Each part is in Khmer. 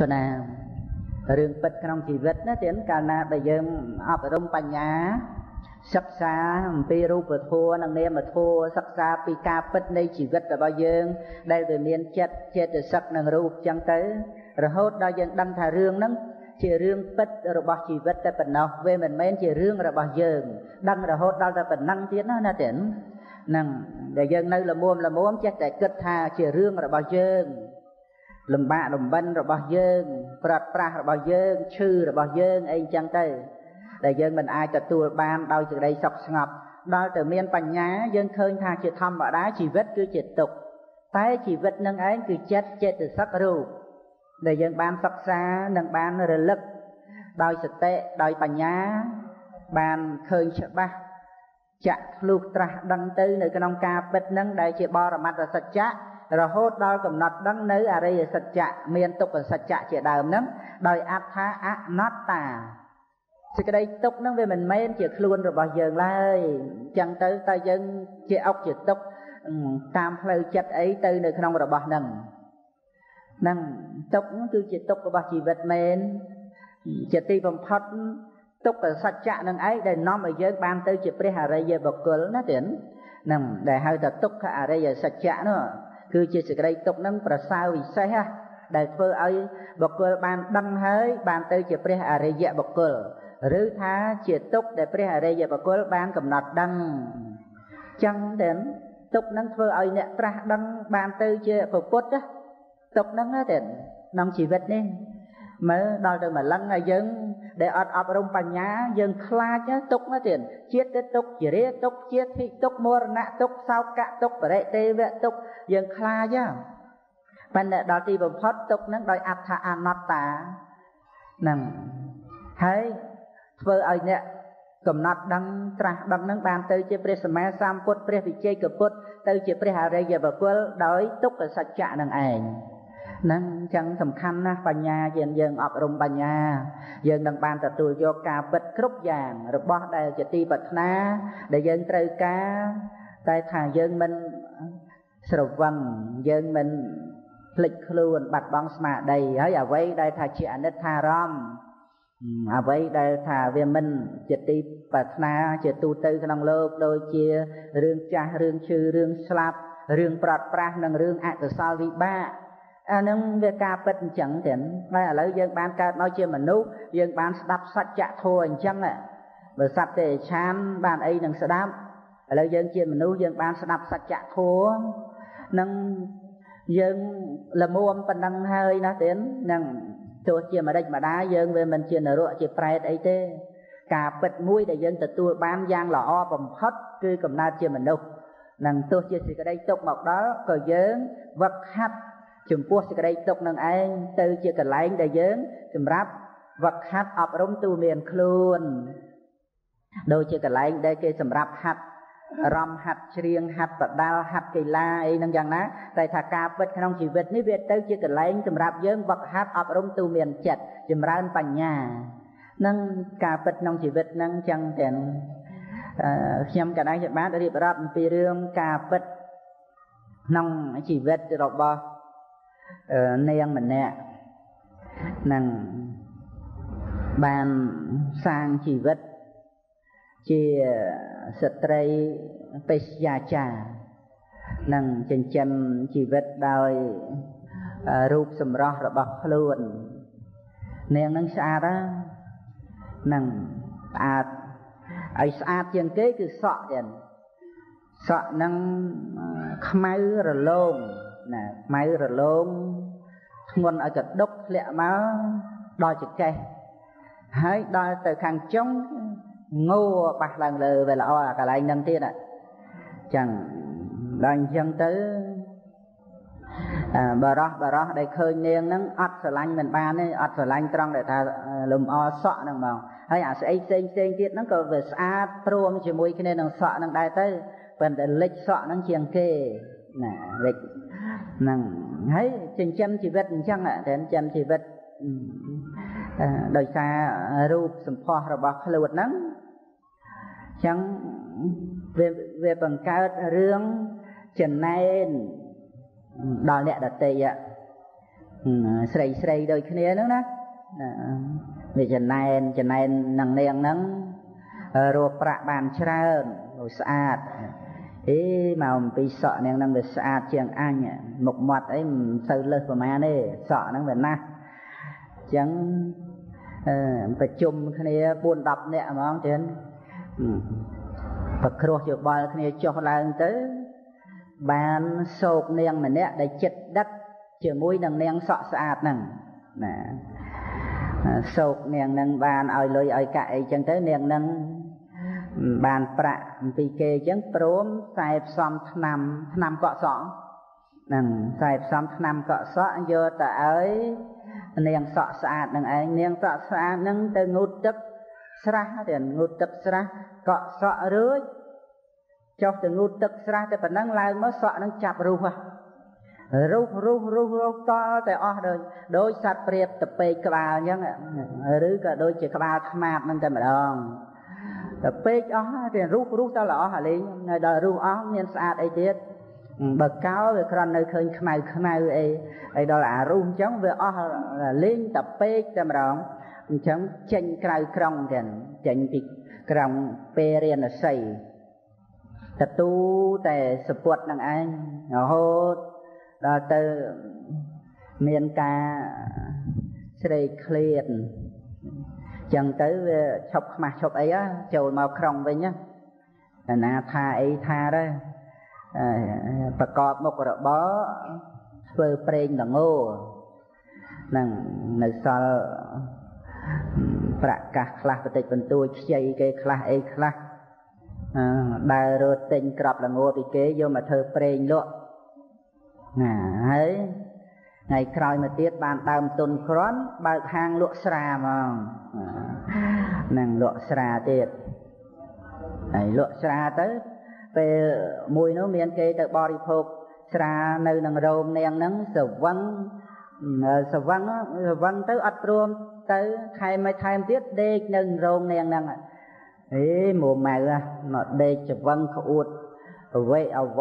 ព្រោះណារឿងពិតក្នុងជីវិតណាទៀតកាលណាដែលយើងអប់រំបញ្ញាសិក្សាអំពីរូបធម៌និងនាមធម៌សិក្សាពីការពិតនៃជីវិតរបស់យើង ដែលវាមានចិត្តចេតសិកនិងរូបចឹងទៅ រហូតដល់យើងដឹងថារឿងហ្នឹងជារឿងពិតរបស់ជីវិតតែប៉ុណ្ណោះវាមិនមែនជារឿងរបស់យើងដឹងរហូតដល់តែប៉ុណ្ណឹងទៀតណាណាទៀតហ្នឹងដែលយើងនៅលមុំលមុំចេះតែគិតថាជារឿងរបស់យើង លំបាកលំបិនរបស់យើង ប្រាត់ប្រាស់របស់យើងឈឺរបស់យើងអីចឹងទៅ ដែលយើងមិនអាចទទួលបានដោយសេចក្តីសុខស្ងប់ដល់ទៅមានបញ្ញាយើងឃើញថាជាធម្មតាជីវិតគឺជាទុក្ខតែជីវិតនឹងឯងគឺចិត្តចេតសិករូបដែលយើងបានសិក្សានិងបានរលឹកដោយសតិដោយបញ្ញា បានឃើញច្បាស់ចាក់ធ្លុះត្រាស់ដឹងទៅនៅក្នុងការពិតនឹងដែលជាបរមត្តសច្ចៈ រហូតដល់កំណត់ដឹងនៅអរិយសច្ចៈមានទុក្ខសច្ចៈជាដើមនឹងដោយអត្ថាអនត្តាសេចក្តីទុក្ខនឹងវាមិនមែនជាខ្លួនរបស់យើងឡើយអញ្ចឹងទៅតើយើងជាអុកជាទុក្ខតាមផ្លូវចិត្តអីទៅនៅក្នុងរបស់នឹងនឹងទុក្ខគឺជាទុក្ខរបស់ជីវិតមែនជាទីបំផុតទុក្ខសច្ចៈនឹងឯងដែលនាំឲ្យយើងបានទៅជាព្រះអរិយបុគ្គលណាទៀតនឹងដែលហៅថាទុក្ខអរិយសច្ចៈនោះ គឺជាសេចក្តីទុក្ខនឹងប្រសើរវិសេសដែលធ្វើឲ្យបុគ្គលបានដឹងហើយបានទៅជាព្រះអរិយបុគ្គលឬថាជាទុក្ខដែលព្រះអរិយបុគ្គលបានកំណត់ដឹងចឹងទៅទុក្ខនឹងធ្វើឲ្យអ្នកត្រាស់ដឹងបានទៅជាពុទ្ធទុក្ខនឹងទៅក្នុងជីវិតនេះ មើលដល់ទៅម្លឹងហើយយើងដែលអត់អប់រំបញ្ញាយើងខ្លាចទុកណាទៀតជាតិទុកជារាទុកជាធិទុកមរណៈទុកសោកៈទុកបរិទេវៈទុកយើងខ្លាចប៉ុន្តែដល់ទីបំផុតទុកនឹងដោយអត្ថាអនត្តានឹងហើយធ្វើឲ្យអ្នកកំណត់ដឹងត្រាស់ដឹងនឹងបានទៅជាព្រះសម្មាសម្ពុទ្ធព្រះវិជ័យកពុទ្ធទៅជាព្រះអរិយបុគ្គលដោយទុក្ខសច្ចៈនឹងឯង ហ្នឹងអញ្ចឹងសំខាន់ណាស់បញ្ញាយើងយើងអប់រំបញ្ញា យើងនឹងបានទទួលយកការពិតគ្រប់យ៉ាង របស់ដែលជាទីប្រាថ្នា ដែលយើងត្រូវការ តែថាយើងមិនស្រវឹងយើងមិនភ្លេចខ្លួន បាត់បង់ស្មារតីហើយអ្វីដែលថាជាអនិច្ចារម្មណ៍អ្វីដែលថាវាមិនជាទីប្រាថ្នាជាទូទៅក្នុងលោកដូចជារឿងចាស់រឿងឈឺរឿងស្លាប់រឿងប្រត់ប្រាស់និងរឿងអកុសលវិបាក អានឹងវាការពិតអញ្ចឹងទៀតតែឥឡូវយើងបានកើតមកជាមនុស្សយើងបានស្ដាប់សច្ចធម៌អញ្ចឹងបើសត្វទេឆានបានអីនឹងស្ដាប់ឥឡូវយើងជាមនុស្សយើងបានស្ដាប់សច្ចធម៌នឹងយើងលមុំប៉ុណ្ណឹងហើយណាទៀតនឹងទោះជាម្ដេចម្ដាយយើងវាមិនជានរកជាប្រែតអីទេ ការពិតមួយដែលយើងទទួលបានយ៉ាងល្អបំផុតគឺកំណើតជាមនុស្សនឹងទោះជាសេចក្តីទុកមកដល់ក៏យើងវឹកហាត់ ចំពោះសេចក្តីទុកនឹងឯងទៅជាកន្លែងដែលយើងសម្រាប់វឹកហាត់អប់រំទូមានខ្លួនដូចជាកន្លែងដែលគេសម្រាប់ហាត់រំហាត់ច្រៀងហាត់បដាល់ហាត់កីឡាអីហ្នឹងយ៉ាងណាតែថាការពិតក្នុងជីវិតនេះវាទៅជាកន្លែងសម្រាប់យើងវឹកហាត់អប់រំទូមានចិត្តចម្រើនបញ្ញានឹងការពិតក្នុងជីវិតហ្នឹងចឹងទាំងខ្ញុំកណ្ដាលជាបានរៀបរាប់អំពីរឿងការពិតក្នុងជីវិតរបស់ នាងម្នាក់នឹងបានសាងជីវិតជាស្ត្រីបេសយាចានឹងចិញ្ចឹមជីវិតដោយរូបសម្រស់របស់ខ្លួននាងនឹងស្អាតហ្នឹងស្អាតឲ្យស្អាតជាងគេគឺសក់ទៀតសក់នឹងខ្មៅរលោង ណាខ្មៅរលោងធ្ងន់ឲ្យកដុកធ្លាក់មកដល់ចកេះហើយដល់ទៅខាងចុងងោបាសឡើងលើវាល្អអាកន្លែងហ្នឹងទៀតចឹងដល់អញ្ចឹងទៅបរោះបរោះដែលឃើញនាងហ្នឹងអត់ស្រឡាញ់មិនបានទេអត់ស្រឡាញ់ត្រង់ដែលថាលំអសក់ហ្នឹងហ្មងហើយអាស្អីផ្សេងផ្សេងទៀតហ្នឹងក៏វាស្អាតព្រមជាមួយគ្នានឹងសក់ហ្នឹងដែរទៅប៉ុន្តែលិចសក់ហ្នឹងជាងគេណាលិច ហ្នឹងហើយចិញ្ចឹមជីវិតអញ្ចឹងតែចិញ្ចឹមជីវិតដោយសាររូបសម្ផស្សរបស់ខ្លួនហ្នឹងអញ្ចឹងវាវាបង្កើតរឿងចំណែនដល់អ្នកដតីស្រីស្រីដូចគ្នាហ្នឹងណាវាចំណែនចំណែននឹងនាងហ្នឹងរកប្រាក់បានច្រើនស្អាត អេមកអំពីសក់នាងហ្នឹងវាស្អាតជាងអញមុខមាត់អីមិនសូវលើសប្រមាណទេសក់ហ្នឹងវាណាស់អញ្ចឹងប្រជុំគ្នា4 10នាក់ហ្មងចឹងប្រគ្រោះយោបល់គ្នាចុះឡើងទៅ បានសោកនាងម្នាក់ដែលចិត្តដឹកជាមួយនឹងនាងសក់ស្អាតហ្នឹងណាសោកនាងនឹងបានឲ្យលុយឲ្យកាក់អីចឹងទៅនាងនឹង បានប្រាក់អំពីគេចឹងព្រមខ្សែផ្សំឆ្នាំឆ្នាំកក់សក់ហ្នឹងខ្សែផ្សំឆ្នាំកក់សក់យកទៅឲ្យនាងសក់ស្អាតនឹងឯងនាងសក់ស្អាតនឹងទៅងូតទឹកស្រះទៅងូតទឹកស្រះកក់សក់រួចចុះទៅងូតទឹកស្រះតែប៉ុណ្ណឹងឡើងមកសក់នឹងចាប់រុះហ่ะរុះរុះរុះរុះតតែអស់ដូចដូចសត្វព្រាបទៅពេកក្បាលអញ្ចឹងឬក៏ដូចជាក្បាលខ្មាបហ្នឹងតែម្ដង ទៅពេកអស់តែរុះរុះទៅល្អអាលេងដល់រុះអស់មានស្អាតអីទៀតបើកោវាគ្រាន់នៅឃើញខ្មៅខ្មៅអីអីដល់អារុះអញ្ចឹងវាអស់លេងតែពេកតែម្ដងអញ្ចឹងចេញក្រៅក្រុងទាំងចេញពីក្រុងពេរិណសីតទូតែសពុតនឹងឯងរហូតដល់ទៅមានការស្រេកឃ្លាន ចឹងទៅវាឈប់ខ្មាស់ឈប់អីចូលមកក្រុងវិញណាណាថាអីថាទៅប្រកបមុខរបរធ្វើប្រេងល្ងនឹងនៅសល់ប្រកាសខ្លះបន្តិចបន្តួចខ្ចីគេខ្លះអីខ្លះដើររត់ទិញក្របល្ងពីគេយកមកធ្វើប្រេងលក់ណាហើយ ថ្ងៃក្រោយមកទៀតបានដើមទុនគ្រាន់បើកហាងលក់ស្រាហ្មងនឹងលក់ស្រាទៀតហើយលក់ស្រាទៅពេលមួយនោះមានគេទៅបរិភោគស្រានៅនឹងរោងនាងហ្នឹងសវឹងសវឹងសវឹងទៅអត់ព្រមទៅថែមឲ្យថែមទៀតដេកនៅរោងនាងហ្នឹងអេមួម៉ៅមកដេកចវឹងក្អួតអវេអវ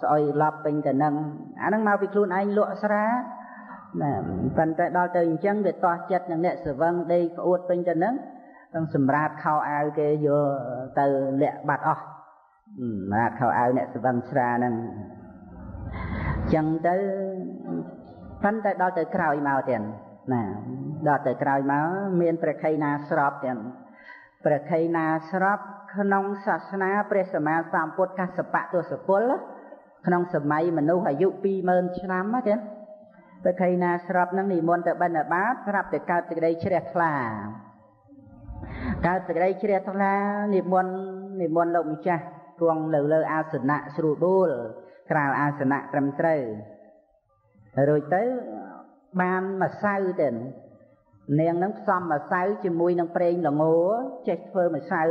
ស្អុយឡប់ពេញទៅនឹងអាហ្នឹងមកពីខ្លួនឯងលក់ស្រា ណាប៉ុន្តែដល់ទៅអញ្ចឹងវាតោះចិត្តនឹងអ្នកសវឹងដេកក្អួតពេញទៅនឹងនឹងសម្រាប់ខោអាវគេយកទៅលាក់បាត់អស់សម្រាប់ខោអាវអ្នកសវឹងស្រាហ្នឹងអញ្ចឹងទៅប៉ុន្តែដល់ទៅក្រោយមកទៀតណាដល់ទៅក្រោយមកមានព្រះខៃណាស្របទៀតព្រះខៃណាស្របក្នុងសាសនាព្រះសម្មាសម្ពុទ្ធកសបៈទសពលក្នុងសម័យមនុស្សអាយុ20000ឆ្នាំទៀត ពេលខៃណាស្រាប់នឹងនិមន្តទៅបិណ្ឌបាតស្រាប់តែកើតសេចក្តីជ្រះថ្លាកើតសេចក្តីជ្រះថ្លានិមន្តនិមន្តលោកម្ចាស់គង់នៅលើអាសនៈស្រួលបួលក្រាលអាសនៈត្រឹមត្រូវរួចទៅបានម្សៅទៅនាងនឹងផ្សំម្សៅជាមួយនឹងប្រេងល្ងចេះធ្វើម្សៅ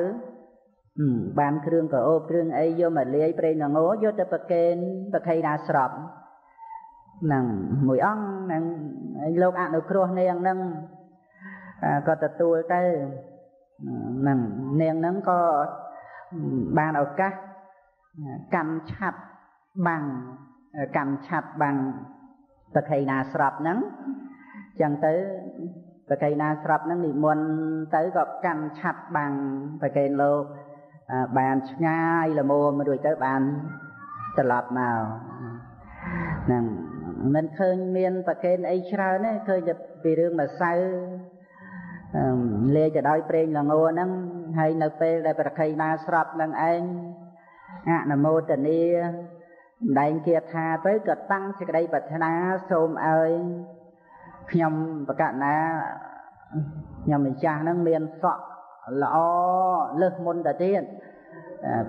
បានគ្រឿងកោបគ្រឿងអីយកមកលាយប្រេងល្ងយកទៅប្រគេនប្រខៃណាស្របហ្នឹងមួយអង្គហ្នឹងលោកអនុគ្រោះនាងហ្នឹងក៏ទទួលទៅហ្នឹងនាងហ្នឹងក៏បានឱកាសកម្មឆាត់បាំងកម្មឆាត់បាំងប្រខៃណាស្របហ្នឹងចឹងទៅប្រកៃណាស្រាប់ហ្នឹងនិមន្តទៅក៏កាន់ឆាត់បាំងប្រកេនលោកបានឆ្ងាយល្មមរួចទៅបានត្រឡប់មកហ្នឹង មិនឃើញមានប្រកេនអីច្រើនទេឃើញតែពីរឿងម្សៅលាយទៅដោយប្រេងល្ងហ្នឹងហើយនៅពេលដែលប្រកៃណាស្រាប់នឹងឯងអនុមោទនីម្ដែងគាថាទៅក៏តាំងសេចក្តីប្រាថ្នាសូមឲ្យខ្ញុំប្រកាសណាខ្ញុំម្ចាស់ហ្នឹងមានសក់ល្អលើសមុនទៅទៀត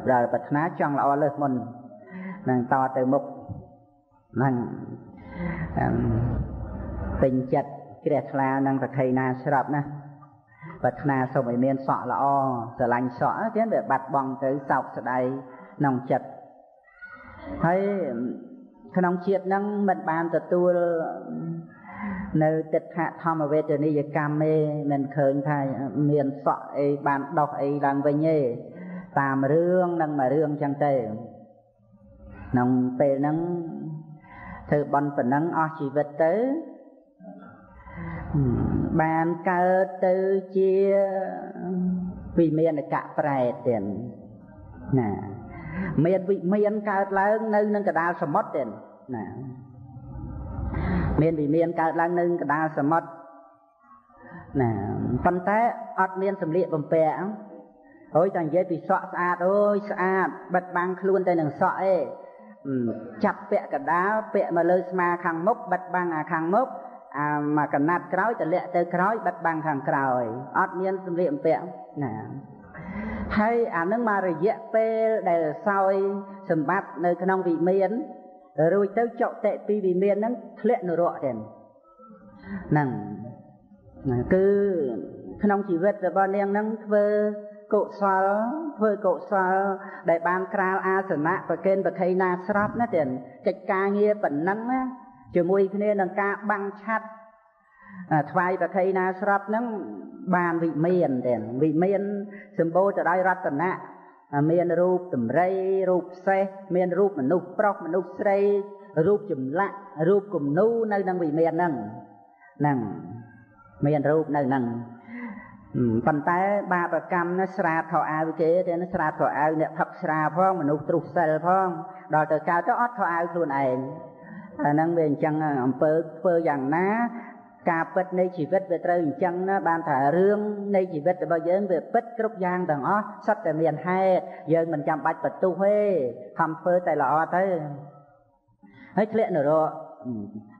ប្រើប្រាថ្នាចង់ល្អលើសមុននឹងតទៅមុខហ្នឹង ពេញចិត្តជ្រះថ្លានឹងប្រខៃណាស្រាប់ណាប្រាថ្នាសូមឲ្យមានសក់ល្អស្រឡាញ់សក់ទៀតវាបាត់បង់ទៅសោកស្ដាយក្នុងចិត្តហើយក្នុងជាតិហ្នឹងមិនបានទទួលនៅទិដ្ឋធម្មវេទនីយកម្មទេមិនឃើញថាមានសក់អីបានដោះអីឡើងវិញទេតាមរឿងនឹងមួយរឿងចឹងទេក្នុងពេលហ្នឹង ធ្វើបន់ប៉ុណ្ណឹងអស់ជីវិតទៅបានកើតទៅជាវិមានកៈប្រែតទៀតណាមានវិមានកើតឡើងនៅនឹងកដាលសមុទ្រទៀតណាមានវិមានកើតឡើងនៅកដាលសមុទ្រណាប៉ុន្តែអត់មានសម្លៀកបំពាក់អើយតែនិយាយពីសក់ស្អាតអើយស្អាតបិទបាំងខ្លួនទៅនឹងសក់អេ ចាប់ពាក់កដាលពាក់មកលើស្មាខាងមុខបិទបាំងអាខាងមុខអាមកកណាត់ក្រោយតម្លាក់ទៅក្រោយបិទបាំងខាងក្រោយអត់មានសម្លៀកបំពាក់ណាហើយអានឹងមករយៈពេលដែលសោយសម្បត្តិនៅក្នុងវិមានរួចទៅចុតិពីវិមានហ្នឹងធ្លាក់នរកទៀតហ្នឹងគឺក្នុងជីវិតរបស់នាងហ្នឹងធ្វើ កុសលធ្វើកុសលដែលបានក្រាលអាសនៈប្រកេនប្រខៃណាស្រាប់ណាទៀតកិច្ចការងារប៉ុណ្ណឹងណាជាមួយគ្នានឹងការបាំងឆាត់ថ្វាយប្រខៃណាស្រាប់ហ្នឹងបានវិមានទៀតវិមានសម្បូរទៅដោយរតនៈមានរូបតម្រៃរូបសេះមានរូបមនុស្សប្រុសមនុស្សស្រីរូបចម្លាក់រូបគំនូនៅក្នុងវិមានហ្នឹងហ្នឹងមានរូបនៅហ្នឹង ប៉ុន្តែបាបកម្មណាស្រាតខោអាវគេទេណាស្រាតខោអាវអ្នកផឹកស្រាផងមនុស្សទ្រុសសិលផងដល់ទៅកើតទៅអត់ខោអាវខ្លួនឯងអាហ្នឹងវាអញ្ចឹងអំពើធ្វើយ៉ាងណាការពិតនៃជីវិតវាត្រូវអញ្ចឹងណាបានថារឿងនៃជីវិតរបស់យើងវាពិតគ្រប់យ៉ាងទាំងអស់សុទ្ធតែមានហេតុយើងមិនចាំបាច់បន្ទុះទេខំធ្វើតែល្អទៅហើយធ្លាក់នរក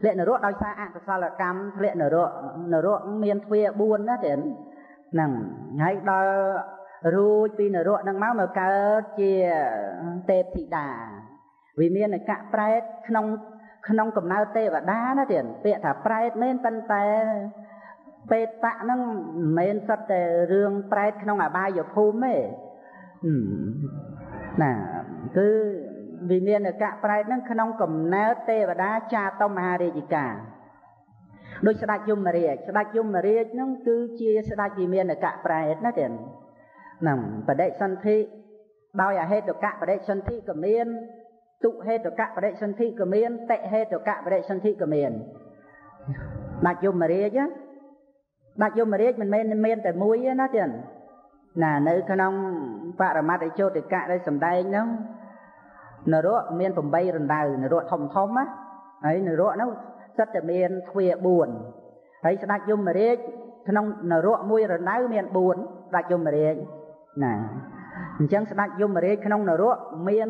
ធ្លាក់នរកដោយសារអកុសលកម្មធ្លាក់នរកនរកមានទ្វា4ណាទេ ហ្នឹងហើយដល់រួចពីនរកហ្នឹងមកមកកើតជាទេពធីតាវាមានកៈប្រែតក្នុងក្នុងកំណើតទេវតាណាទៀតពាក្យថាប្រែតមែនប៉ុន្តែពេតៈហ្នឹងមិនមែនសុទ្ធតែរឿងប្រែតក្នុងអបាយភូមិទេណាគឺវិមានកៈប្រែតហ្នឹងក្នុងកំណើតទេវតាចាតមហារាជិកា ដូចស្ដេចយមរាជស្ដេចយមរាជហ្នឹងគឺជាស្ដេចវិមានកៈប្រែតណាទៀតហ្នឹងបដិសន្ធិដោយអហេតុកៈបដិសន្ធិក៏មានទុហេតុកៈបរិសន្ធិក៏មានតិហេតុកៈបរិសន្ធិក៏មានដាច់យមរាជដាច់យមរាជមិនមែនមានតែមួយទេណាទៀតណានៅក្នុងបរមត្តជោតិកៈដែលសំដែងហ្នឹងនរកមាន8រណ្ដៅនរកធំធំណាហើយនរកហ្នឹង សិតតែមានទ្វា4ហើយស្ដេចយមរាជក្នុងនរកមួយរណ្ដៅមាន4ស្ដេចយមរាជណាអញ្ចឹងស្ដេចយមរាជក្នុងនរកមាន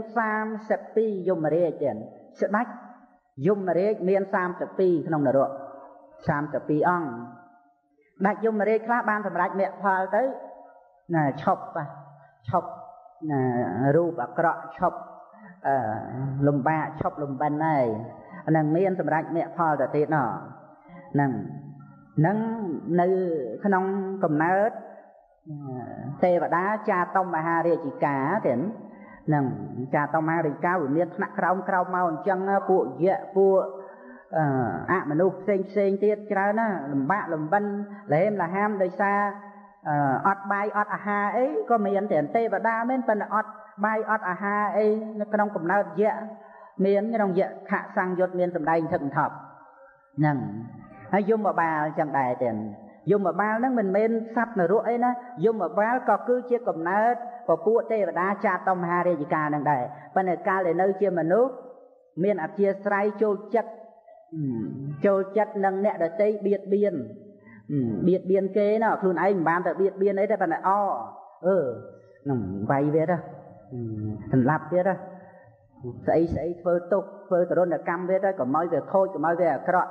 32យមរាជទៀតស្ដេចយមរាជមាន32ក្នុងនរក32អង្គដាច់យមរាជខ្លះបានសម្រេចមគ្គផលទៅណាឈប់ឈប់ណារូបអាក្រក់ឈប់អឺលំបាកឈប់លំបិនហើយហ្នឹងមានសម្រេចមគ្គផលទៅទៀតណោះហ្នឹងនឹងនៅក្នុងកំណើតទេវតាចាតុមមហារាជិកាទៀតនឹងចាតុមមហារាជិកាវាមានថ្នាក់ក្រោមក្រោមមកអញ្ចឹងពួកយៈពួកអមនុស្សផ្សេងផ្សេងទៀតច្រើនណាលំបាកលំបិនលហេមលហាមដោយសារអត់បាយអត់អាហារអីក៏មានតែទេវតាមែនប៉ុន្តែអត់បាយអត់អាហារអីនៅក្នុងកំណើតយៈ មានក្នុងយៈខសង្យុតមានសម្ដែងថឹកថប់ហ្នឹងហើយយមបាលចឹងដែរទៀតយមបាលហ្នឹងមិនមែនសត្វនរកអីណាយមបាលក៏គឺជាកំណើតពពួកទេវតាចាតមហារាជការនឹងដែរប៉ុន្តែកាលដែលនៅជាមនុស្សមានអធិស្រ័យចូលចិត្តចូលចិត្តនឹងអ្នកដតីបៀតបៀនបៀតបៀនគេណាខ្លួនឯងមិនបានទៅបៀតបៀនអីទេប៉ុន្តែអអឺនឹងវាយវាទៅសម្លាប់ទៀត ស្អីស្អីធ្វើទុកធ្វើទរណកម្មវាទៅកុំឲ្យវាខូចកុំឲ្យវាអាក្រក់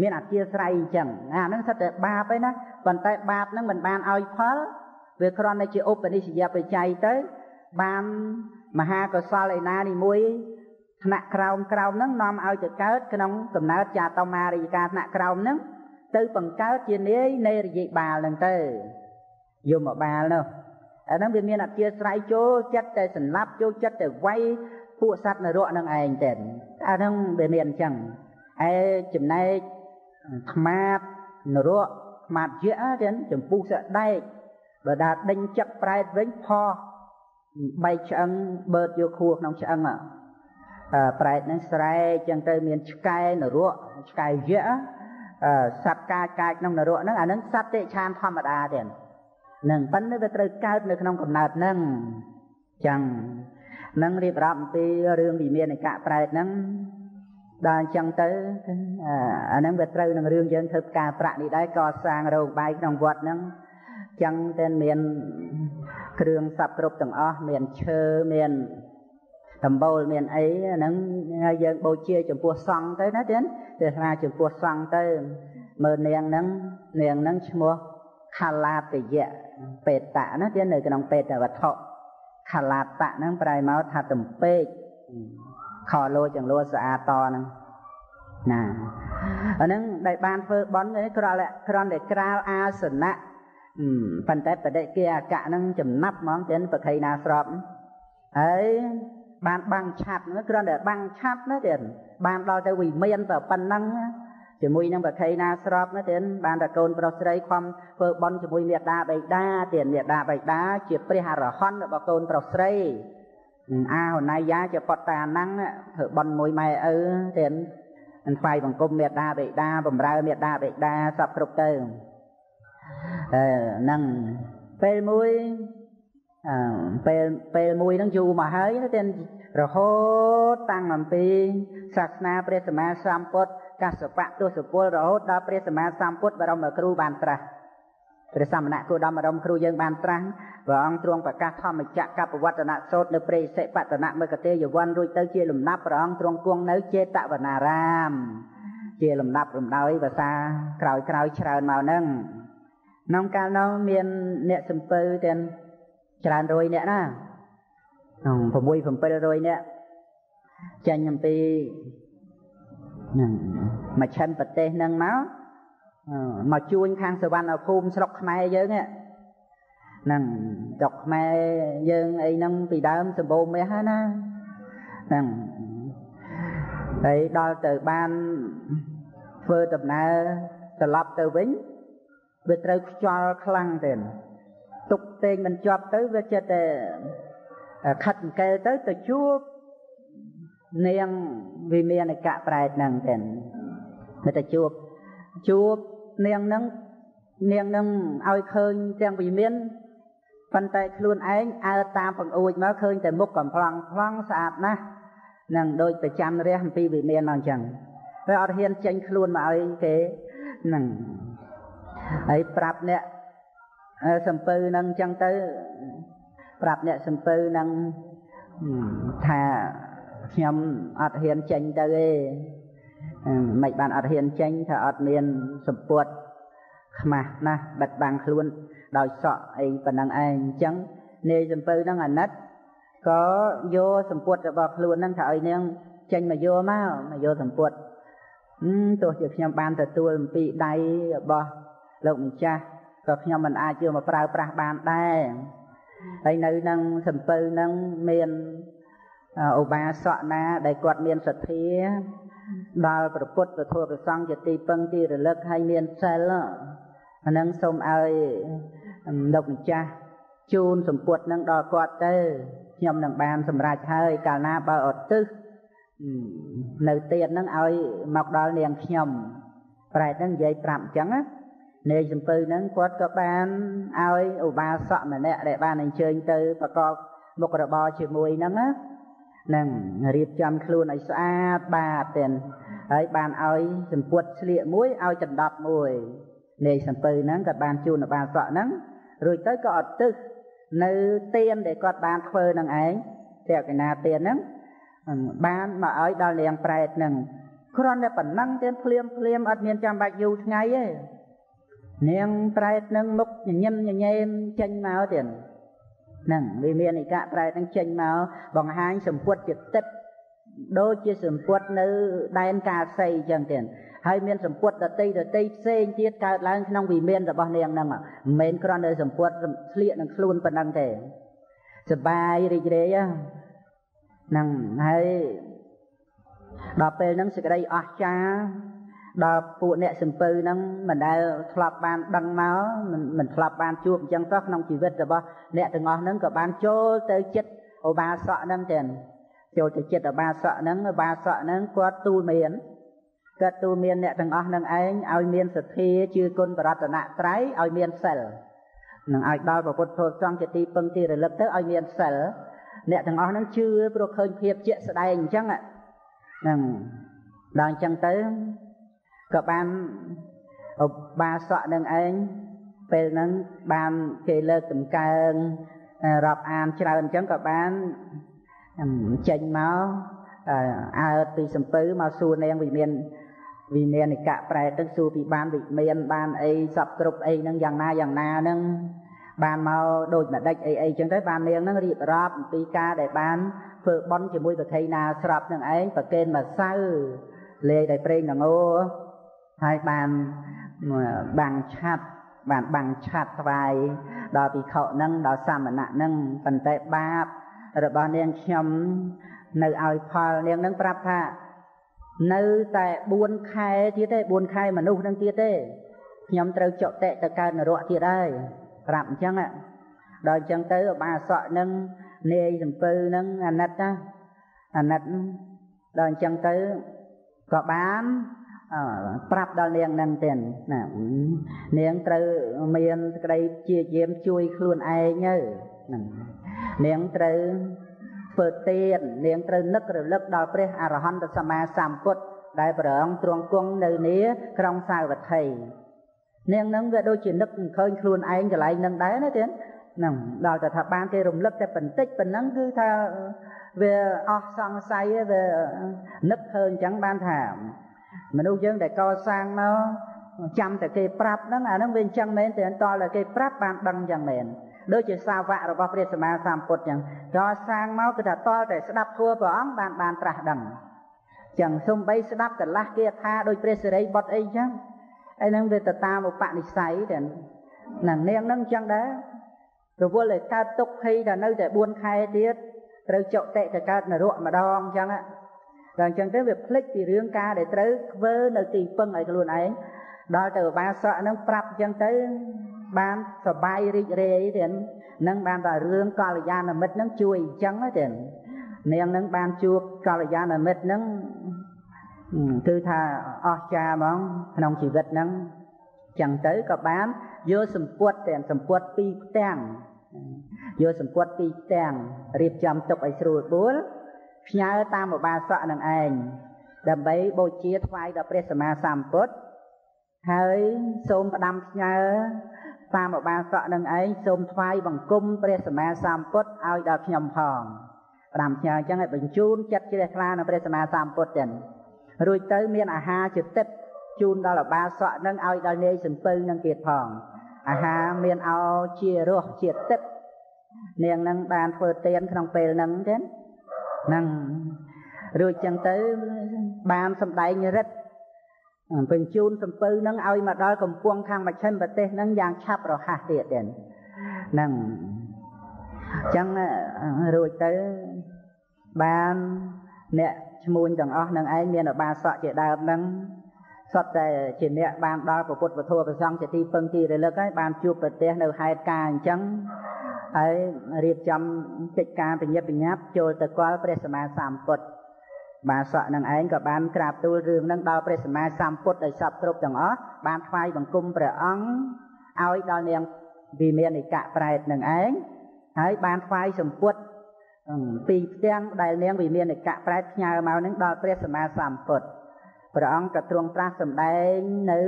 មានអធិស្រ័យអញ្ចឹងអាហ្នឹងសិតតែបាបឯណាប៉ុន្តែបាបហ្នឹងមិនបានឲ្យផលវាគ្រាន់តែជាឧបនិស្សយបច្ច័យទៅបានមហាកុសលឯណានេះមួយថ្នាក់ក្រោមក្រោមហ្នឹងនាំឲ្យទៅកើតក្នុងកំណើតចាតមារិយកាថ្នាក់ក្រោមហ្នឹងទៅបង្កើតជានាយនៃរយិបាលហ្នឹងទៅយមបាលនោះអាហ្នឹងវាមានអធិស្រ័យចូលចិត្តតែសម្លាប់ចូលចិត្តតែវាយ ពួកសត្វនរកនឹងឯងទៅអាហ្នឹងវាមានអញ្ចឹងឯចំណែកខ្មាតនរកខ្មាតយៈទៀតចម្ពុះសដែកបើដាដេញចឹកប្រែតវិញផោះបែកឆ្អឹងបឺតយកខួរក្នុងឆ្អឹងប្រែតនឹងស្រែកចឹងទៅមានឆ្កែនរកឆ្កែយៈសត្វកាចកាចក្នុងនរកហ្នឹងអាហ្នឹងសត្វតិឆានធម្មតាទេនឹងប៉ុន្តែវាត្រូវកើតនៅក្នុងកំណើតហ្នឹងចឹង នឹងរៀបរាប់អំពីរឿងវិមាននៃកៈប្រែតហ្នឹងដល់អញ្ចឹងទៅអាហ្នឹងវាត្រូវនឹងរឿងយើងធ្វើផ្កាប្រាក់នេះដែរកសាងរោងបាយក្នុងវត្តហ្នឹងចឹងតែមានគ្រឿងសັບគ្រប់ទាំងអស់មានឈើមានដំបូលមានអីហ្នឹងយើងបូជាចំពោះសង្ឃទៅណាទៀតទេសនាចំពោះសង្ឃទៅមើលនាងហ្នឹងនាងហ្នឹងឈ្មោះខាឡាតយៈបេតៈណាទៀតនៅក្នុងបេតវត្ថុ ខាឡាតៈហ្នឹងប្រែមកថាទំពេកខលោចង្លោស្អាតតហ្នឹងណាអាហ្នឹងដែលបានធ្វើបន់គ្រាន់តែគ្រាន់តែក្រាលអាសនៈប៉ុន្តែបដិគាអកៈហ្នឹងចំណាប់ហ្មងទៀតប្រខៃណាស្របហើយបានបាំងឆាត់ហ្នឹងគ្រាន់តែបាំងឆាត់ណាទៀតបានដល់ទៅវិមានតែប៉ុណ្ណឹង ជាមួយនឹងប្រខៃណាស្របណាទៀតបានតែកូនប្រុសស្រីខំធ្វើបន់ជាមួយមេដាបៃតាទៀតមេដាបៃតាជាព្រះអរហន្តរបស់កូនប្រុសស្រីអាហណៃយាជាពតតាណੰងធ្វើបន់មួយម៉ែឪទៀតនឹងថ្វាយបង្គំមេដាបៃតាបំរើមេដាបៃតាសពគ្រប់ទៅអឺហ្នឹងពេលមួយអឺពេលពេលមួយហ្នឹងយូរមកហើយទៀតរហូតតាំងអំពីសាសនាព្រះសម្មាសម្ពុទ្ធ កសបៈទសពលរហូតដល់ព្រះសម្មាសម្ពុទ្ធបរមគ្រូបានត្រាស់ព្រះសមណៈគោដំបរមគ្រូយើងបានត្រាស់ព្រះអង្គទ្រង់ប្រកាសធម្មចក្រកបវត្តនសោតនៅព្រៃសិបតនមគតិយវ័នរួចទៅជាលំដាប់ព្រះអង្គទ្រង់គង់នៅចេតវនារាម ជាលំដាប់រំដោយភាសាក្រោយក្រោយច្រើនមកហ្នឹងក្នុងកាលនោះមានអ្នកសំពៅទាំងច្រើនរយអ្នកណាក្នុង6 700នាក់ចាញ់អំពី ហ្នឹងមកឆិនប្រទេសហ្នឹងមកមកជួញខាងសវណ្ណភូមិស្រុកខ្មែរយើងហ្នឹងស្រុកខ្មែរយើងអីហ្នឹងពីដើមសម្បូរមាសហើយណាហ្នឹងហើយដល់ទៅបានធ្វើដំណើរត្រឡប់ទៅវិញវាត្រូវខ្យល់ខ្លាំងទេទុកតេងមិនជាប់ទៅវាចិត្តតែខិតអង្កែលទៅទៅជួប នាងវិមានកៈប្រែតហ្នឹងទេទៅទៅជួបជួបនាងហ្នឹងនាងហ្នឹងឲ្យឃើញទាំងវិមានប៉ុន្តែខ្លួនឯងអើតាមបង្អួចមកឃើញតែមុខកំ plong plong ស្អាតណាស់នឹងដូចប្រចាំរះអំពីវិមានមកអញ្ចឹងហើយអត់ហ៊ានចេញខ្លួនមកឲ្យគេនឹងហើយប្រាប់អ្នកសំពៅនឹងអញ្ចឹងទៅ ប្រាប់អ្នកសំពៅនឹងថា ខ្ញុំអត់ហ៊ានចេញទៅទេមិនបានអត់ហ៊ានចេញថាអត់មានសម្ពុតខ្មាស់ណាស់បិទបាំងខ្លួនដោយសក់អីប៉ុណ្ណឹងឯងអញ្ចឹងនាយសំពៅនឹងអាណិតក៏យកសម្ពុតរបស់ខ្លួននឹងថាឲ្យនាងចេញមកយកមកមកយកសម្ពុតទោះជាខ្ញុំបានទទួលអំពីដៃរបស់លោកម្ចាស់ក៏ខ្ញុំមិនអាចយកមកប្រើប្រាស់បានដែរហើយនៅនឹងសំពៅនឹងមាន ឧបាសកណាដែលគាត់មានសទ្ធាដល់ព្រះពុទ្ធធម៌ព្រះសង្ឃជាទីពឹងទីរលឹកហើយមានសិលអានឹងសូមឲ្យលោកម្ចាស់ជូនសម្ពុតនឹងដល់គាត់ទៅខ្ញុំនឹងបានសម្រេចហើយកាលណាបើអត់ទឹះនៅទៀតនឹងឲ្យមកដល់នាងខ្ញុំប្រែតនឹងនិយាយប្រាប់អញ្ចឹងណានាយសំពៅហ្នឹងគាត់ក៏បានឲ្យឧបាសកម្នាក់ដែលបានអញ្ជើញទៅប្រកបមុខរបរជាមួយហ្នឹងណា នឹងរៀបចំខ្លួនឲ្យស្អាតបាតទាំងហើយបានឲ្យសម្ពុតស្លៀកមួយឲ្យចណ្ដប់មួយនាយសំពៅហ្នឹងក៏បានជូនឧបាសកហ្នឹងរួចទៅក៏អត់ទឹកនៅទៀនដែលគាត់បានធ្វើនឹងឯងតេកណាទៀនហ្នឹងបានមកឲ្យដល់នាងប្រែតហ្នឹងគ្រាន់តែប៉ុណ្ណឹងទៀនភ្លាមភ្លាមអត់មានចាំបាច់យូរថ្ងៃទេនាងប្រែតនឹងមុខញញឹមញញែមចេញមកទៀត ហ្នឹងវាមានឯកប្រែតនឹងចេញមកបង្ហាញសម្ពុតជាទឹកដូចជាសម្ពុតនៅដែនកាសីអញ្ចឹងទៀតហើយមានសម្ពុតដតីដតីផ្សេងទៀតកើតឡើងក្នុងវិមានរបស់នាងហ្នឹងមិនមែនគ្រាន់តែសម្ពុតស្លៀកនឹងខ្លួនប៉ុណ្ណឹងទេសបាយរីករាយហ្នឹងហើយដល់ពេលហ្នឹងសេចក្តីអស្ចារ្យ ដល់ពួកអ្នកសំពៅហ្នឹងមិនដែលធ្លាប់បានដឹងមកមិនមិនធ្លាប់បានជួបអញ្ចឹងទៅក្នុងជីវិតរបស់អ្នកទាំងអស់ហ្នឹងក៏បានចូលទៅចិត្តឧបាសកហ្នឹងទាំងចូលទៅចិត្តឧបាសកហ្នឹងឧបាសកហ្នឹងគាត់ទូលមានកើតទូមានអ្នកទាំងអស់នឹងឯងឲ្យមានសទ្ធាជឿគុណបរតនត្រ័យឲ្យមានសិលនឹងឲ្យដល់ព្រះពុទ្ធធម៌សង្ឃជាទីពឹងទីរលឹកទៅឲ្យមានសិលអ្នកទាំងអស់នឹងជឿព្រោះឃើញភាពជាក់ស្ដែងអញ្ចឹងហ្នឹងដល់អញ្ចឹងទៅ ក៏បានឧបាសកនឹងឯងពេលហ្នឹងបានគេលើកតម្កើងរាប់អានច្រើនអញ្ចឹងក៏បានចេញមកអើពីសំពៅមកសួរនាងវិមានវិមាននិកៈប្រែទឹកសួរពីបានវិមានបានអីសពគ្រប់អីហ្នឹងយ៉ាងណាយ៉ាងណាហ្នឹងបានមកដូចម្ដេចអីអីចឹងទៅបាននាងហ្នឹងរៀបរាប់អំពីការដែលបានធ្វើបន់ជាមួយប្រធៃណាស្រាប់នឹងឯងប្រកេនមកសៅលេងដោយប្រេងងោ ហើយបានបាំងឆាត់បានបាំងឆាត់ថ្វាយដល់ភិក្ខុនឹងដល់សាមណៈនឹងប៉ុន្តែបាបរបស់នាងខ្ញុំនៅឲ្យផលនាងនឹងប្រាប់ថានៅតែ4ខែទៀតទេ4ខែមនុស្សនឹងទៀតទេខ្ញុំត្រូវចុតិទៅកើតនរកទៀតហើយប្រាប់អញ្ចឹងដល់អញ្ចឹងទៅអបាសកនឹងនាយសំពៅនឹងអាណិតណាអាណិតដល់អញ្ចឹងទៅក៏បាន ប្រាប់ដល់នាងនឹងទៀតណានាងត្រូវមានក្តីជាយាមជួយខ្លួនឯងទៅហ្នឹងនាងត្រូវធ្វើទាននាងត្រូវនឹករលឹកដល់ព្រះអរហន្តសម្មាសម្ពុទ្ធដែលប្រងទ្រង់គង់នៅនីក្រុងសាវត្ថីនាងនឹងវាដូចជានឹកឃើញខ្លួនឯងកន្លែងនឹងដែរណាទៀតហ្នឹងដល់តែថាបានគេរំលឹកតែបន្តិចប៉ុណ្ណឹងគឺថាវាអស់សង្ស័យវានឹកឃើញអញ្ចឹងបានថា មនុស្សយើងដែលកសាងមកចាំតែគេប្រាប់ហ្នឹងអាហ្នឹងវាអញ្ចឹងមែនតែតតែគេប្រាប់បានដឹងអញ្ចឹងមែនដូចជាសាវករបស់ព្រះសម្មាសម្ពុទ្ធអញ្ចឹងកសាងមកគឺថាតតែស្ដាប់ធัวព្រះអង្គបានបានត្រាស់ដឹងចឹងសំបីស្ដាប់កលាស់គាថាដោយព្រះសិរីបុត្រអីចឹងអីហ្នឹងវាទៅតាមឧបនិស្ស័យតែនឹងនាងហ្នឹងចឹងដែររវល់ឲ្យកើតទុកភ័យថានៅតែ4ខែទៀតត្រូវចុតិទៅកើតនរកម្ដងចឹង ដល់អញ្ចឹងទៅវាភ្លេចពីរឿងការដែលត្រូវធ្វើនៅទីពឹងឲ្យខ្លួនឯងដល់ទៅបាសកហ្នឹងប្រាប់អញ្ចឹងទៅបានសបាយរីករាយទៀតនឹងបានតែរឿងកល្យាណមិត្តហ្នឹងជួយអញ្ចឹងទៀតនាងនឹងបានជួបកល្យាណមិត្តហ្នឹងគឺថាអស្ចារ្យហ្មងក្នុងជីវិតហ្នឹងចឹងទៅក៏បានយកសម្ពុតទាំងសម្ពុតពីរផ្ទាំងយកសម្ពុតពីរផ្ទាំងរៀបចំទុកឲ្យស្រួលបួល ផ្ញើតាមឧបាសកនឹងឯងដើម្បីបូជាថ្វាយដល់ព្រះសម្មាសម្ពុទ្ធហើយសូមផ្ដាំផ្ញើតាមឧបាសកនឹងឯងសូមថ្វាយបង្គំព្រះសម្មាសម្ពុទ្ធឲ្យដល់ខ្ញុំផងផ្ដាំផ្ញើអញ្ចឹងឲ្យបញ្ជូនចិត្តជ្រះថ្លានឹងព្រះសម្មាសម្ពុទ្ធចឹងរួចទៅមានអាហារជាទឹកជូនដល់ឧបាសកនឹងឲ្យដល់នាយសំពៅនឹងទៀតផងអាហារមានអោជារសជាទឹកនាងនឹងបានធ្វើទានក្នុងពេលហ្នឹងទេ ហ្នឹងរួចចឹងទៅបានសម្ដែងរិទ្ធបញ្ជូនសំពៅនឹងឲ្យមកដល់កំពង់ខាងមជ្ឈិមប្រទេសនឹងយ៉ាងឆាប់រហ័សទៀតទៀតហ្នឹងចឹងរួចទៅបានអ្នកឈ្មួញទាំងអស់នឹងឯងមានអបាសកជាដើមហ្នឹងសុទ្ធតែជាអ្នកបានដល់ពុទ្ធពធប្រសង្ឃជាទីពឹងទីរលឹកហើយបានជួបប្រទេសនៅហេតុការអញ្ចឹង ហើយរៀបចំកិច្ចការប្រញាប់ប្រញាប់ចូលទៅគាល់ព្រះសម្មាសម្ពុទ្ធបាសកនឹងឯងក៏បានក្រាបទូលរឿងនឹងដល់ព្រះសម្មាសម្ពុទ្ធឲ្យសពគ្រប់ទាំងអស់បានថ្វាយបង្គំព្រះអង្គឲ្យដល់នាងវិមាននិកៈប្រែតនឹងឯងហើយបានថ្វាយសម្ពុទ្ធពីផ្ទាំងដែលនាងវិមាននិកៈប្រែតផ្ញើមកនឹងដល់ព្រះសម្មាសម្ពុទ្ធព្រះអង្គក៏ទ្រង់ត្រាស់សម្ដែងនៅ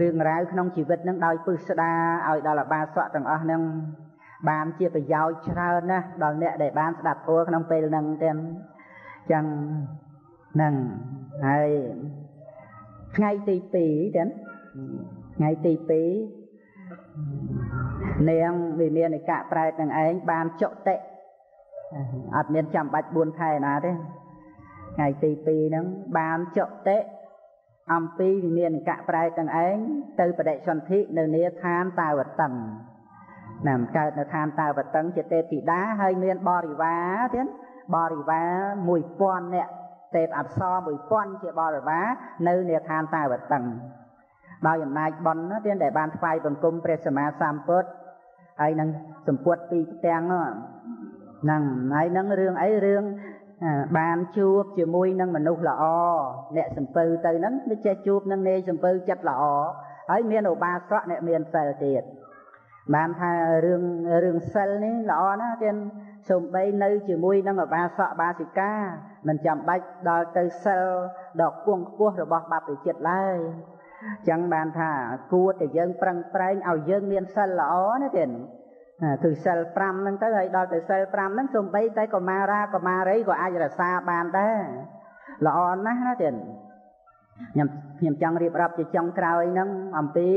រឿងរ៉ាវក្នុងជីវិតនឹងដោយពឹសស្ដាឲ្យដល់អាបាសកទាំងអស់នឹងបានជាប្រយោជន៍ច្រើនណាស់ដល់អ្នកដែលបានស្ដាប់ធម៌ក្នុងពេលហ្នឹងទាំងចឹងហ្នឹងហើយថ្ងៃទី2ទាំងថ្ងៃទី2នាងវិមាននិកៈប្រែតនឹងឯងបានចុតិអត់មានចាំបាច់4ខែណាទេថ្ងៃទី2ហ្នឹងបានចុតិ អំពីវិមានកៈប្រែទាំងឯងទៅបដិសន្ធិនៅនាឋានតាវតឹងណាមកើតនៅឋានតាវតឹងជាទេពធីតាហើយមានបរិវារទៀតបរិវារ1000នាក់ទេពអប្សរ1000ជាបរិវារនៅនាឋានតាវតឹងដោយអំណាចបុណ្យទៀតដែលបានថ្វាយបង្គំព្រះសម្មាសម្ពុទ្ធហើយនឹងសម្ពុតពីផ្ទាំងហ្នឹងហើយនឹងរឿងអីរឿង បានជួបជាមួយនឹងមនុស្សល្អអ្នកសំពៅទៅហ្នឹងវាចេះជួបនឹងនាយសំពៅចិត្តល្អហើយមានឧបាសកអ្នកមានសិលទៀតបានថារឿងរឿងសិលនេះល្អណាស់ទៀតសំបីនៅជាមួយនឹងឧបាសកបាសិកាមិនចាំបាច់ដល់ទៅសិលដ៏គង់ខ្ពស់របស់បព្វជិតឡើយចឹងបានថាគួរតែយើងប្រឹងប្រែងឲ្យយើងមានសិលល្អណាទៀត គឺសិល5ហ្នឹងទៅហើយដល់ទៅសិល5ហ្នឹងសំបីតែកុមារាកុមារីក៏អាចរក្សាបានដែរល្អណាស់ណាទៀតខ្ញុំខ្ញុំចង់រៀបរាប់ជាចុងក្រោយហ្នឹងអំពី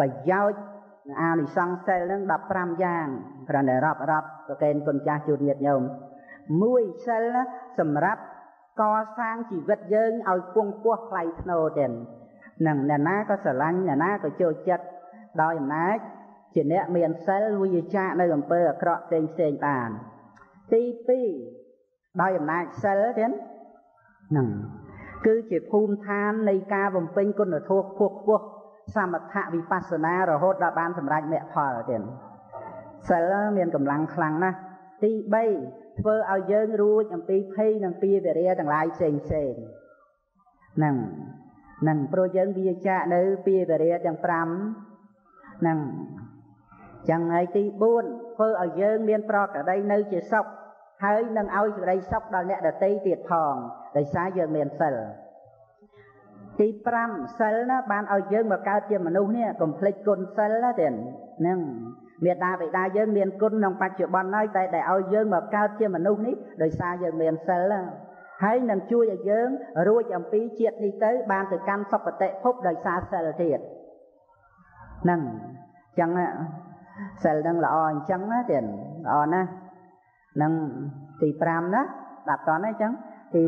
ប្រយោជន៍អានិសង្សសិលហ្នឹង15យ៉ាងគ្រាន់តែរាប់រាប់ប្រកេនគុណចាស់ជួនញាតិញោមមួយសិលសម្រាប់កសាងជីវិតយើងឲ្យពងពោះថ្លៃថ្នូរទៀតនឹងអ្នកណាក៏ស្រឡាញ់អ្នកណាក៏ចូលចិត្តដោយអំណាច ជាអ្នកមានសិលវិជានៅអំពើអាក្រក់ផ្សេងផ្សេងបានទី2ដោយអំណាចសិលទៀតហ្នឹងគឺជាភូមិឋាននៃការបំពេញគុណធម៌ខ្ពស់ខ្ពស់សមថវិបស្សនារហូតដល់បានសម្រេចមគ្គផលទៀតសិលមានកម្លាំងខ្លាំងណាស់ទី3ធ្វើឲ្យយើងរួចអំពីភ័យនិងពីវិរិយទាំងឡាយផ្សេងផ្សេងហ្នឹងហ្នឹងព្រោះយើងវាចាកនៅពីវិរិយទាំង5ហ្នឹង ចឹងហើយទី4ធ្វើឲ្យយើងមានប្រកដីនៅជាសុខហើយនឹងឲ្យសេចក្តីសុខដល់អ្នកដតីទៀតផងដោយសារយើងមានសិលទី5សិលណាបានឲ្យយើងមកកើតជាមនុស្សនេះកុំភ្លេចគុណសិលណាទៀតហ្នឹងមេដាបិតាយើងមានគុណក្នុងបច្ចុប្បន្នហើយតែដែលឲ្យយើងមកកើតជាមនុស្សនេះដោយសារយើងមានសិលហើយនឹងជួយឲ្យយើងរួចអំពីជាតិនេះទៅ បានទៅកាន់សុគតិភពដោយសារសិលទៀតហ្នឹងអញ្ចឹង សិលនឹងល្អអញ្ចឹងណាទៀតល្អណាស់នឹងទី5ណាដាក់តនអញ្ចឹងទី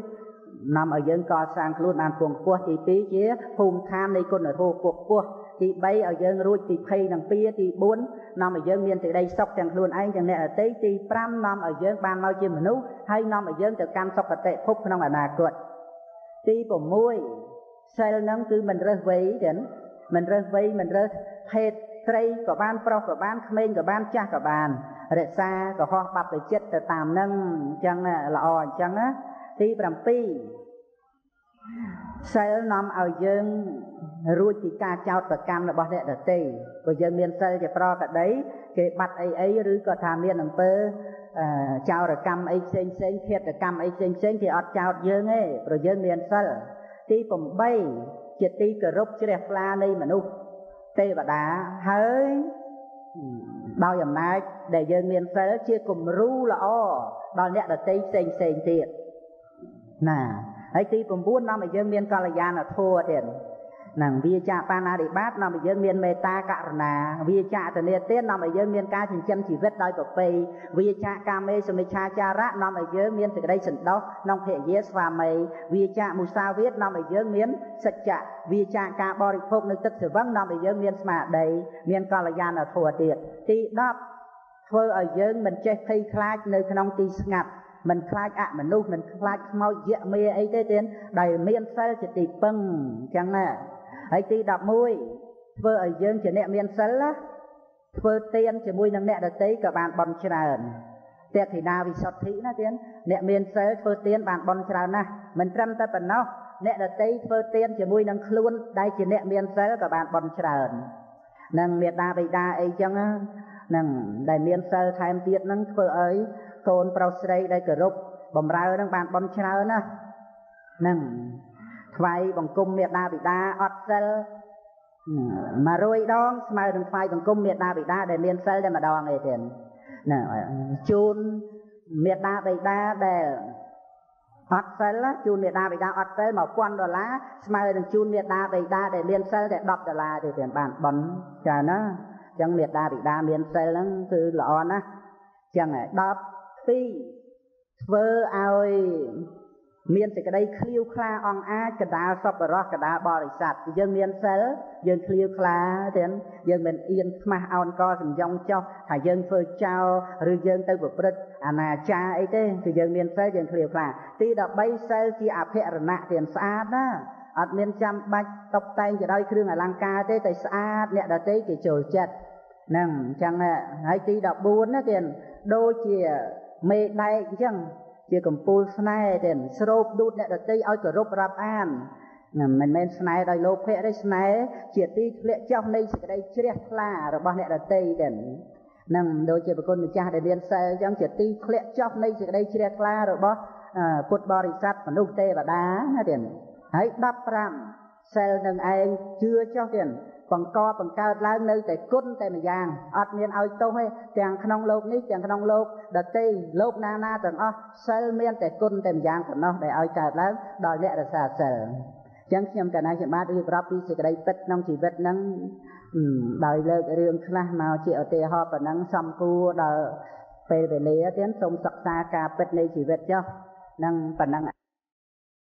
1នាំឲ្យយើងកសាងខ្លួនបានពងពោះទី2ជាភូមិឋាននៃគុណធម៌ពុះពោះទី3ឲ្យយើងរួចពីភ័យនិងពៀទី4នាំឲ្យយើងមានសេចក្តីសុខទាំងខ្លួនឯងទាំងអ្នកដទៃទី5នាំឲ្យយើងបានមកជាមនុស្សហើយនាំឲ្យយើងទៅកាន់សុគតិភពក្នុងអនាគតទី6សិលហ្នឹងគឺមិនរើសវ័យទេមិនរើសវ័យមិនរើសភេទ ស្រីក៏បានប្រុសក៏បានក្មេងក៏បានចាស់ក៏បានរក្សាកុហកបព្វជិតទៅតាមនឹងអញ្ចឹងល្អអញ្ចឹងណាទី7សិលនាំឲ្យយើងរួចពីការចោតប្រកម្មរបស់អ្នកដទៃព្រោះយើងមានសិលជាប្រកដីគេបាត់អីអីឬក៏ថាមានអំពើចោរកម្មអីផ្សេងផ្សេងឃាតកម្មអីផ្សេងផ្សេងគេអត់ចោតយើងទេព្រោះយើងមានសិលទី8ជាទីគោរពជ្រះថ្លានៃមនុស្ស ទេវតាហើយដោយអំណាចដែលយើងមានសិលជាគំរូល្អដល់អ្នកដតីផ្សេងផ្សេងទៀតណាហើយទី9នាំឲ្យយើងមានកល្យាណធម៌ទៀត នឹងវាចាបាណារិបាតនាំឲ្យយើងមានមេត្តាករុណាវាចាតនេទាននាំឲ្យយើងមានការចិញ្ចឹមជីវិតដោយប្រពៃវាចាកាមេសមិច្ឆាចារៈនាំឲ្យយើងមានសេចក្តីសន្តោសក្នុងភរិយាស្វាមីវាចាមុសាវាទនាំឲ្យយើងមានសច្ចៈវាចាការបរិភោគនៅទឹកស្វឹងនាំឲ្យយើងមានស្មារតីមានកល្យាណធម៌ទៀតទី10ធ្វើឲ្យយើងមិនចេះភ័យខ្លាចនៅក្នុងទីស្ងាត់មិនខ្លាចអមនុស្សមិនខ្លាចខ្មោចយៈមេអីទេទៀតដែលមានសិលជាទីពឹងអញ្ចឹងណា ហើយទី11ធ្វើឲ្យយើងជាអ្នកមានសិលណាធ្វើទានជាមួយនឹងអ្នកដតីក៏បានបន់ច្រើនតេតិណាវិសុទ្ធិណាទៀតអ្នកមានសិលធ្វើទានបានបន់ច្រើនណាស់មិនត្រឹមតែប៉ុណ្ណោះអ្នកដតីធ្វើទានជាមួយនឹងខ្លួនដែលជាអ្នកមានសិលក៏បានបន់ច្រើននឹងមេដាបិតាអីចឹងនឹងដែលមានសិលថែមទៀតនឹងធ្វើឲ្យកូនប្រុសស្រីដែលគោរពបំរើនឹងបានបន់ច្រើនណានឹង ថ្វាយបង្គំមេដាបិតាអត់សិល100ដងស្មើនឹងថ្វាយបង្គំមេដាបិតាដែលមានសិលតែម្ដងឯទៀតណាជូនមេដាបិតាដែលអត់សិលជូនមេដាបិតាអត់សិល1000ដុល្លារស្មើនឹងជូនមេដាបិតាដែលមានសិលតែ10ដុល្លារទេទៀតបានបន់ច្រើនណាអញ្ចឹងមេដាបិតាមានសិលហ្នឹងគឺល្អណាស់អញ្ចឹង12ធ្វើឲ្យ មានសេចក្តីឃ្លាវខ្លាអង្អាចកដាលសពរោះកដាលបរិស័ទយើងមានសិលយើងឃ្លាវខ្លាទៀតយើងមិនអៀនខ្មាស់អោនកសំយ៉ងចោះថាយើងធ្វើចោលឬយើងទៅប្រព្រឹត្តអនាចារអីទេគឺយើងមានសិលយើងឃ្លាវខ្លាទី13សិលជាអភិរណៈទៀតស្អាតណាអត់មានចាំបាច់តុបតែងទៅដោយគ្រឿងអលង្ការទេតែស្អាតអ្នកដទៃគេចូលចិត្តហ្នឹងអញ្ចឹងហើយទី14ណាទៀតដូចជាមេដែកអញ្ចឹង ជាកម្ពូលស្នេហ៍ទេស្រូបដួតអ្នកដតីឲ្យគោរពរាប់អានមិនមែនស្នេហ៍ដោយលោភៈទេស្នេហ៍ជាទីធ្លាក់ចុះនៃសេចក្តីជ្រះថ្លារបស់អ្នកដតីទេនឹងដូចជាប្រគុណម្ចាស់ដែលមានសិលអញ្ចឹងជាទីធ្លាក់ចុះនៃសេចក្តីជ្រះថ្លារបស់ពុទ្ធបរិស័ទមនុស្សទេវតាណាទៀតហើយ15សិលនឹងឯងជឿចុះទៀត បង្កបង្កើតឡើងនៅតែគុណតែម្យ៉ាងអត់មានឲ្យទោសទេទាំងក្នុងលោកនេះទាំងក្នុងលោកដតីលោកណាណាទាំងអស់សិលមានតែគុណតែម្យ៉ាងប៉ុណ្ណោះដែលឲ្យកើតឡើងដល់អ្នករសាសិលអញ្ចឹងខ្ញុំកណ្ណាខ្ញុំបាទរៀបរាប់ពីសេចក្តីពិតក្នុងជីវិតហ្នឹងដោយលើករឿងខ្លះមកជាឧទាហរណ៍ប៉ុណ្ណឹងសំគួរដល់ពេលវេលាទៀតសូមសិក្សាការពិតនៃជីវិតចុះនឹងប៉ុណ្ណឹង